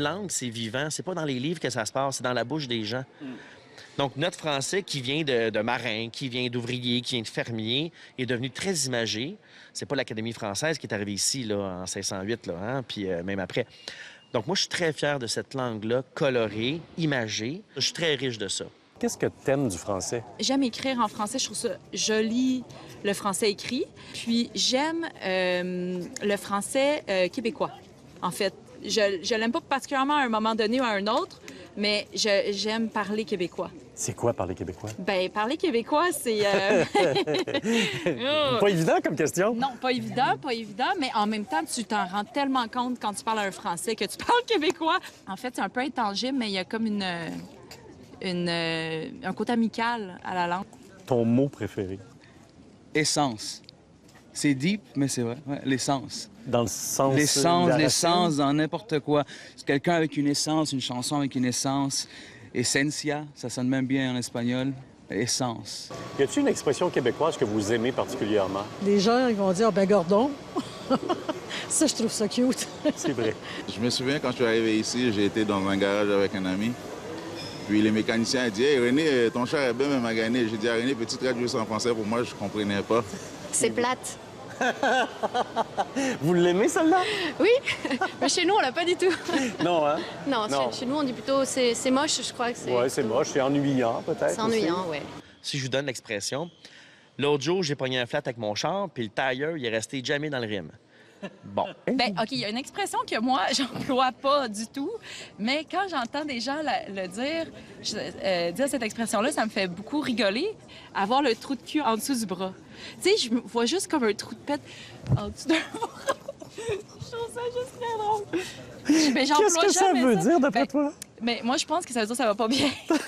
langue, c'est vivant. C'est pas dans les livres que ça se passe, c'est dans la bouche des gens. Donc, notre français qui vient de, de marin, qui vient d'ouvrier, qui vient de fermier, est devenu très imagé. C'est pas l'Académie française qui est arrivée ici là, en 1608, là, hein, puis euh, même après. Donc, moi, je suis très fier de cette langue-là, colorée, imagée. Je suis très riche de ça. Qu'est-ce que t'aimes du français? J'aime écrire en français. Je trouve ça joli, le français écrit. Puis j'aime euh, le français euh, québécois, en fait. Je, je l'aime pas particulièrement à un moment donné ou à un autre, mais j'aime parler québécois. C'est quoi parler québécois? Ben, parler québécois, c'est... euh, Oh. Pas évident comme question. Non, pas évident, pas évident, mais en même temps, tu t'en rends tellement compte quand tu parles à un Français que tu parles québécois. En fait, c'est un peu intangible, mais il y a comme une, une, euh, un côté amical à la langue. Ton mot préféré? Essence. C'est deep, mais c'est vrai. Ouais, l'essence. Dans le sens. L'essence, de la l'essence racine? dans n'importe quoi. C'est quelqu'un avec une essence, une chanson avec une essence. Essencia, ça sonne même bien en espagnol. Essence. Y a-t-il une expression québécoise que vous aimez particulièrement? Les gens ils vont dire ben Gordon. ça, je trouve ça cute. C'est vrai. Je me souviens quand je suis arrivé ici, j'ai été dans un garage avec un ami. Puis le mécanicien a dit Hey René, ton char est bien mais magané. J'ai dit à René, peux-tu traduire ça en français? Pour moi Je comprenais pas. C'est plate. Vous l'aimez, celle-là? Oui, mais chez nous, on l'a pas du tout. Non, hein? Non, Non. Chez, chez nous, on dit plutôt c'est c'est moche, je crois que c'est. Ouais, c'est moche, c'est ennuyant, peut-être. C'est ennuyant, ouais. Si je vous donne l'expression, l'autre jour, j'ai pogné un flat avec mon char, puis le tailleur, il est resté jamais dans le rim. Bon. Ben, OK, il y a une expression que moi, j'emploie pas du tout, mais quand j'entends des gens la- le dire, je- euh, dire cette expression-là, ça me fait beaucoup rigoler, avoir le trou de cul en dessous du bras. Tu sais, je me vois juste comme un trou de pète en dessous d'un bras. je trouve ça juste très drôle. Qu'est-ce que ça veut dire, d'après Ben, toi? Mais moi, je pense que ça veut dire que ça va pas bien.